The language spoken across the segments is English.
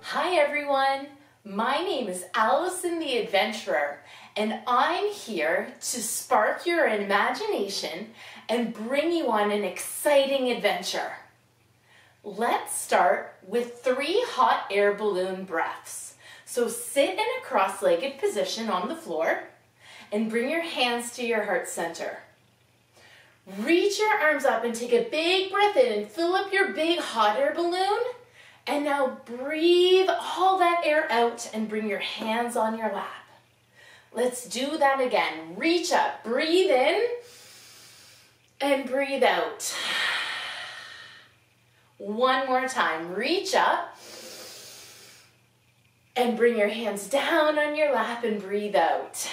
Hi everyone, my name is Allison the Adventurer and I'm here to spark your imagination and bring you on an exciting adventure. Let's start with three hot air balloon breaths. So sit in a cross-legged position on the floor and bring your hands to your heart center. Reach your arms up and take a big breath in and fill up your big hot air balloon. And now breathe all that air out and bring your hands on your lap. Let's do that again. Reach up, breathe in, and breathe out. One more time. Reach up and bring your hands down on your lap and breathe out.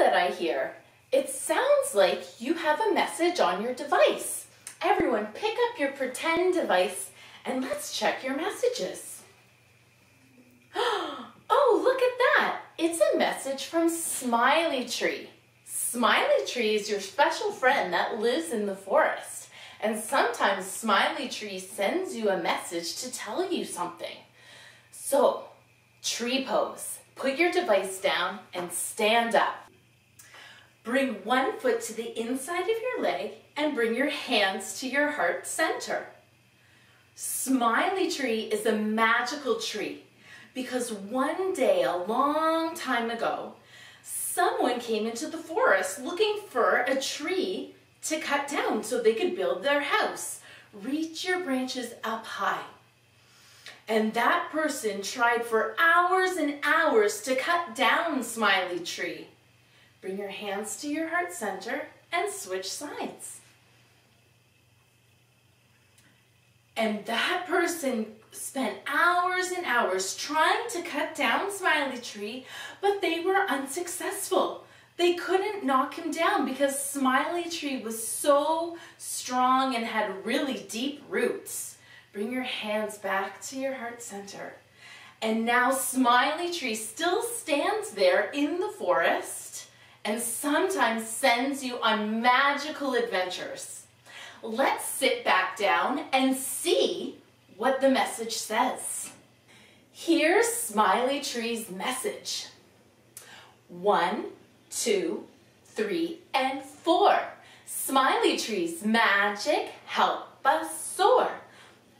That I hear? It sounds like you have a message on your device. Everyone pick up your pretend device and let's check your messages. Oh, look at that. It's a message from Smiley Tree. Smiley Tree is your special friend that lives in the forest. And sometimes Smiley Tree sends you a message to tell you something. So, tree pose. Put your device down and stand up. Bring one foot to the inside of your leg and bring your hands to your heart center. Smiley tree is a magical tree because one day a long time ago, someone came into the forest looking for a tree to cut down so they could build their house. Reach your branches up high. And that person tried for hours and hours to cut down Smiley Tree. Bring your hands to your heart center and switch sides. And that person spent hours and hours trying to cut down Smiley Tree, but they were unsuccessful. They couldn't knock him down because Smiley Tree was so strong and had really deep roots. Bring your hands back to your heart center. And now Smiley Tree still stands there in the forest and sometimes sends you on magical adventures. Let's sit back down and see what the message says. Here's Smiley Tree's message. One, two, three, and four. Smiley Tree's magic help us soar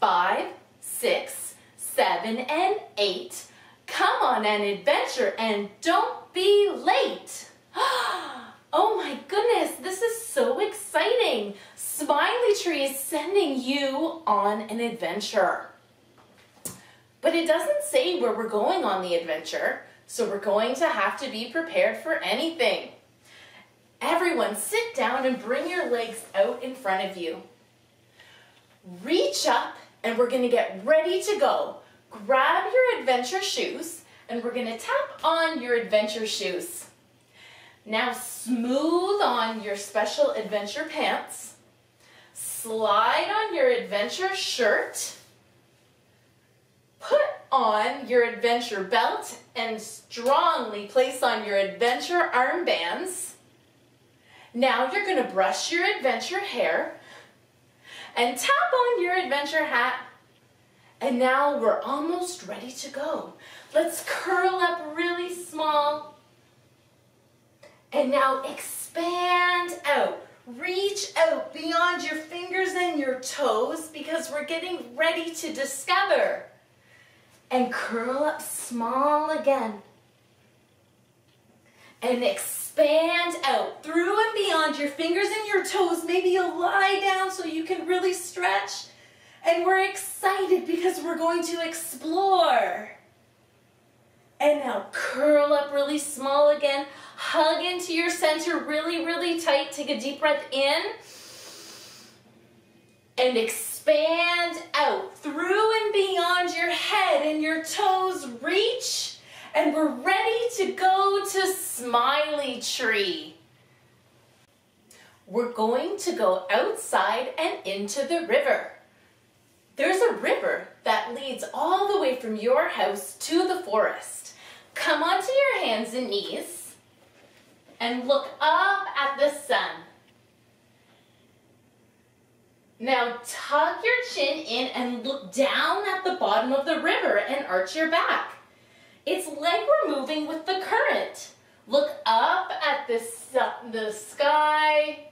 five, six, seven, and eight. Come on an adventure and don't be late. Oh my goodness, this is so exciting. Smiley Tree is sending you on an adventure. But it doesn't say where we're going on the adventure, so we're going to have to be prepared for anything. Everyone sit down and bring your legs out in front of you. Reach up and we're going to get ready to go. Grab your adventure shoes and we're going to tap on your adventure shoes. Now smooth on your special adventure pants. Slide on your adventure shirt. Put on your adventure belt and strongly place on your adventure armbands. Now you're to brush your adventure hair and tap on your adventure hat. And now we're almost ready to go. Let's curl up really small. And now expand out. Reach out beyond your fingers and your toes because we're getting ready to discover. And curl up small again. And expand out through and beyond your fingers and your toes. Maybe you'll lie down so you can really stretch. And we're excited because we're going to explore. And now curl up really small again. Hug into your center really, really tight. Take a deep breath in. And expand out through and beyond your head and your toes reach. And we're ready to go to Smiley Tree. We're going to go outside and into the river. There's a river that leads all the way from your house to the forest. come onto your hands and knees and look up at the sun. Now tuck your chin in and look down at the bottom of the river and arch your back. It's like we're moving with the current. Look up at the, the sky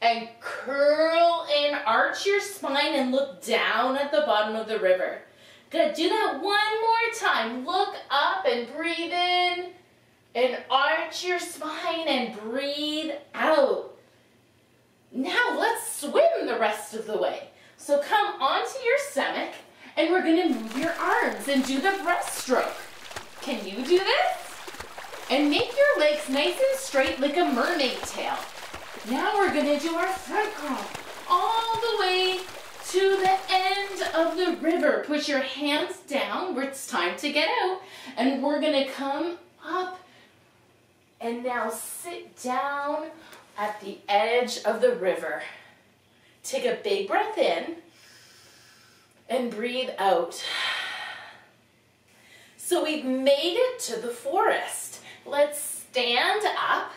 and curl and arch your spine and look down at the bottom of the river. Good, do that one more time. Look up and breathe in and arch your spine and breathe out. Now let's swim the rest of the way. So come onto your stomach and we're gonna move your arms and do the breaststroke. Can you do this? And make your legs nice and straight like a mermaid tail. Now we're gonna do our front crawl all the way to the end of the river. Put your hands down where it's time to get out. And we're gonna come up and now sit down at the edge of the river. Take a big breath in and breathe out. So we've made it to the forest. Let's stand up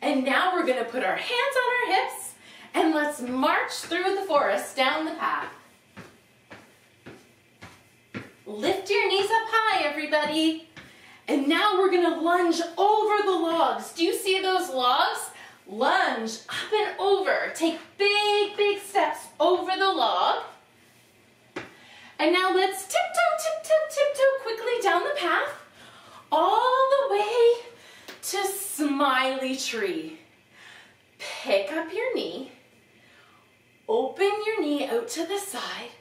and now we're gonna put our hands on our hips and let's march through the forest down the path. Lift your knees up high, everybody. And now we're gonna lunge over the logs. Do you see those logs? Lunge up and over. Take big, big steps over the log. And now let's tiptoe, tiptoe, tiptoe quickly down the path all the way to smiley tree. Pick up your knee, open your knee out to the side,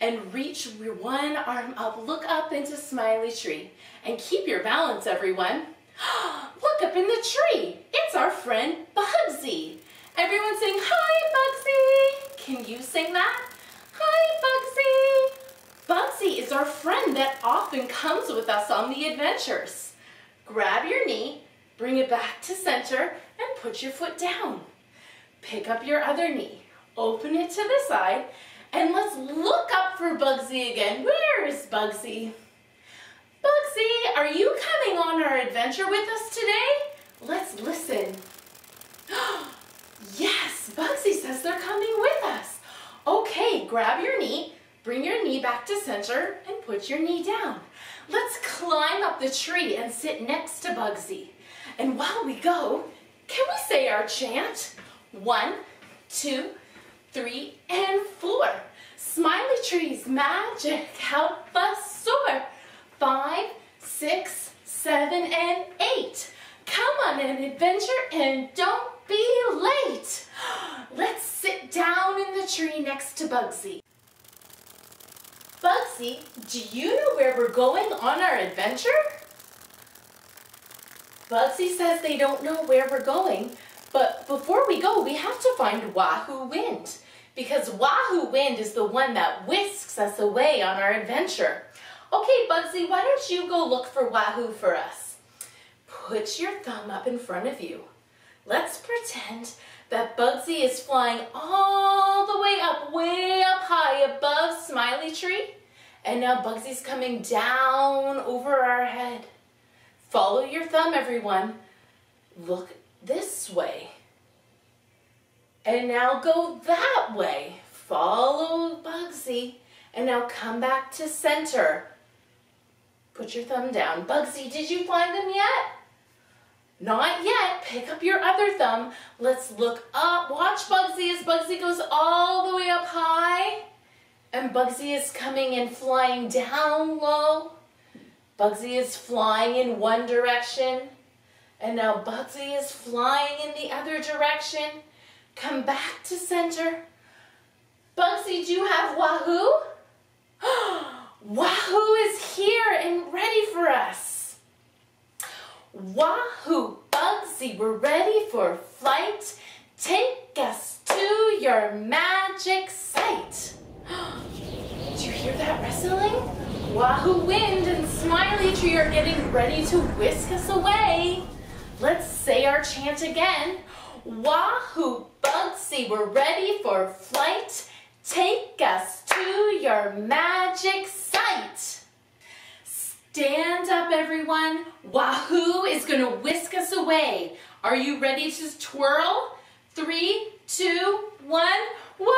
and reach one arm up. Look up into smiley tree and keep your balance, everyone. Look up in the tree. It's our friend Bugsy. Everyone sing, hi, Bugsy. Can you sing that? Hi, Bugsy. Bugsy is our friend that often comes with us on the adventures. Grab your knee, bring it back to center, and put your foot down. Pick up your other knee, open it to the side, and let's look up for Bugsy again. Where is Bugsy? Bugsy, are you coming on our adventure with us today? Let's listen. yes, Bugsy says they're coming with us. Okay, grab your knee, bring your knee back to center, and put your knee down. Let's climb up the tree and sit next to Bugsy. And while we go, can we say our chant? One, two, three, and four. Smiley trees, magic, help us soar. Five, six, seven, and eight. Come on an adventure and don't be late. Let's sit down in the tree next to Bugsy. Bugsy, do you know where we're going on our adventure? Bugsy says they don't know where we're going, but before we go, we have to find Wahoo Wind, because Wahoo Wind is the one that whisks us away on our adventure. Okay, Bugsy, why don't you go look for Wahoo for us? Put your thumb up in front of you. Let's pretend that Bugsy is flying all the way up, way up high above Smiley Tree. And now Bugsy's coming down over our head. Follow your thumb, everyone. Look this way. And now go that way. Follow Bugsy. And now come back to center. Put your thumb down. Bugsy, did you find them yet? Not yet. Pick up your other thumb. Let's look up. Watch Bugsy as Bugsy goes all the way up high. And Bugsy is coming and flying down low. Bugsy is flying in one direction. And now Bugsy is flying in the other direction. Come back to center. Bugsy, do you have Wahoo? Wahoo is here and ready for us. Wahoo, Bugsy, we're ready for flight. Take us to your magic site. Did you hear that rustling? Wahoo Wind and Smiley Tree are getting ready to whisk us away. Let's say our chant again. Wahoo Bugsy, we're ready for flight. Take us to your magic site. Stand up, everyone. Wahoo is going to whisk us away. Are you ready to twirl? Three, two, one. Wahoo!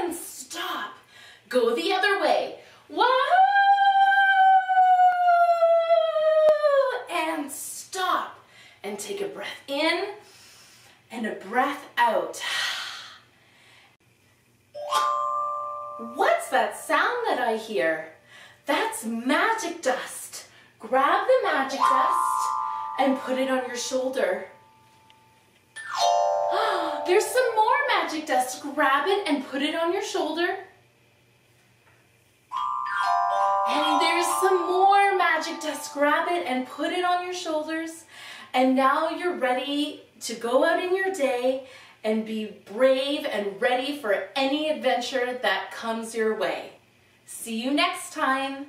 And stop. Go the other way. Take a breath in and a breath out. What's that sound that I hear? That's magic dust. Grab the magic dust and put it on your shoulder. There's some more magic dust. Grab it and put it on your shoulder. And there's some more magic dust. Grab it and put it on your shoulders. And now you're ready to go out in your day and be brave and ready for any adventure that comes your way. See you next time.